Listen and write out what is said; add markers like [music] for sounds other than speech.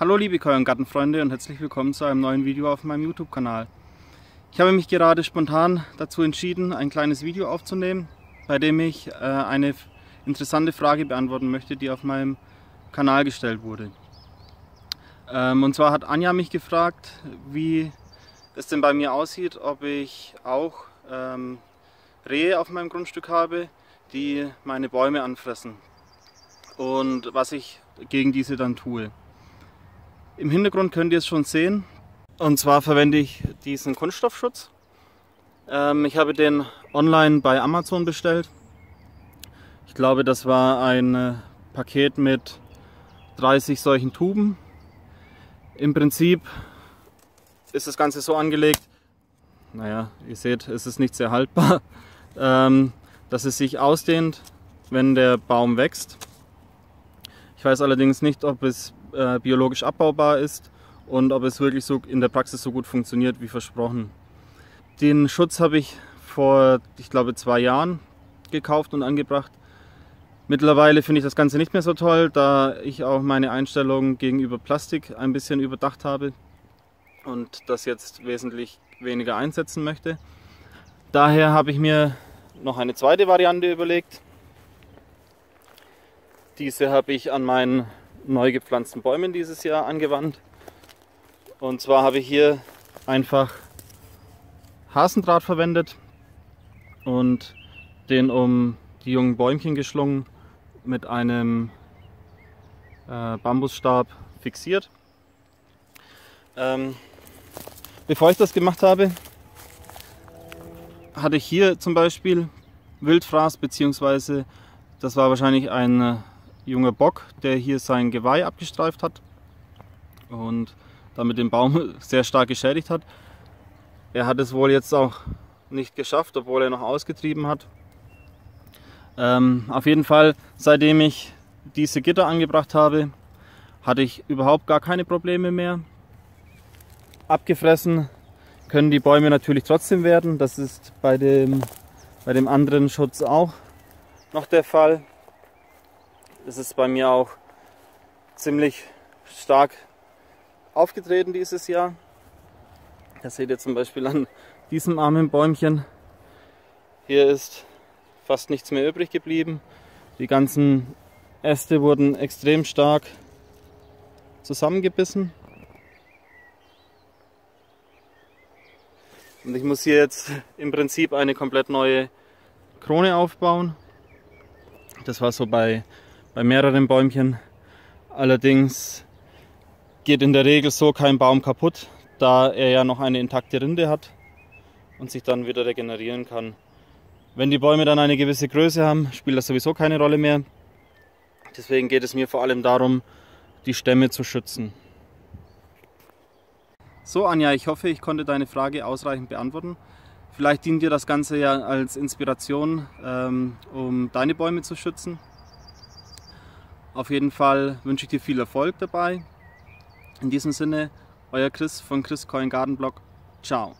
Hallo liebe Gartenfreunde und herzlich willkommen zu einem neuen Video auf meinem YouTube-Kanal. Ich habe mich gerade spontan dazu entschieden, ein kleines Video aufzunehmen, bei dem ich äh, eine interessante Frage beantworten möchte, die auf meinem Kanal gestellt wurde. Ähm, und zwar hat Anja mich gefragt, wie es denn bei mir aussieht, ob ich auch ähm, Rehe auf meinem Grundstück habe, die meine Bäume anfressen und was ich gegen diese dann tue. Im Hintergrund könnt ihr es schon sehen. Und zwar verwende ich diesen Kunststoffschutz. Ähm, ich habe den online bei Amazon bestellt. Ich glaube, das war ein äh, Paket mit 30 solchen Tuben. Im Prinzip ist das Ganze so angelegt, naja, ihr seht, es ist nicht sehr haltbar, [laughs] ähm, dass es sich ausdehnt, wenn der Baum wächst. Ich weiß allerdings nicht, ob es äh, biologisch abbaubar ist und ob es wirklich so in der Praxis so gut funktioniert wie versprochen. Den Schutz habe ich vor, ich glaube, zwei Jahren gekauft und angebracht. Mittlerweile finde ich das Ganze nicht mehr so toll, da ich auch meine Einstellung gegenüber Plastik ein bisschen überdacht habe und das jetzt wesentlich weniger einsetzen möchte. Daher habe ich mir noch eine zweite Variante überlegt. Diese habe ich an meinen neu gepflanzten Bäumen dieses Jahr angewandt. Und zwar habe ich hier einfach Hasendraht verwendet und den um die jungen Bäumchen geschlungen mit einem äh, Bambusstab fixiert. Ähm, bevor ich das gemacht habe, hatte ich hier zum Beispiel Wildfraß, beziehungsweise das war wahrscheinlich ein äh, junger Bock, der hier sein Geweih abgestreift hat und damit den Baum [laughs] sehr stark geschädigt hat. Er hat es wohl jetzt auch nicht geschafft, obwohl er noch ausgetrieben hat. Ähm, auf jeden Fall, seitdem ich diese Gitter angebracht habe, hatte ich überhaupt gar keine Probleme mehr. Abgefressen können die Bäume natürlich trotzdem werden. Das ist bei dem, bei dem anderen Schutz auch noch der Fall ist es bei mir auch ziemlich stark aufgetreten dieses Jahr. Das seht ihr zum Beispiel an diesem armen Bäumchen. Hier ist fast nichts mehr übrig geblieben. Die ganzen Äste wurden extrem stark zusammengebissen. Und ich muss hier jetzt im Prinzip eine komplett neue Krone aufbauen. Das war so bei bei mehreren Bäumchen. Allerdings geht in der Regel so kein Baum kaputt, da er ja noch eine intakte Rinde hat und sich dann wieder regenerieren kann. Wenn die Bäume dann eine gewisse Größe haben, spielt das sowieso keine Rolle mehr. Deswegen geht es mir vor allem darum, die Stämme zu schützen. So Anja, ich hoffe, ich konnte deine Frage ausreichend beantworten. Vielleicht dient dir das Ganze ja als Inspiration, ähm, um deine Bäume zu schützen. Auf jeden Fall wünsche ich dir viel Erfolg dabei. In diesem Sinne, euer Chris von Chris Coin Garden Blog. Ciao.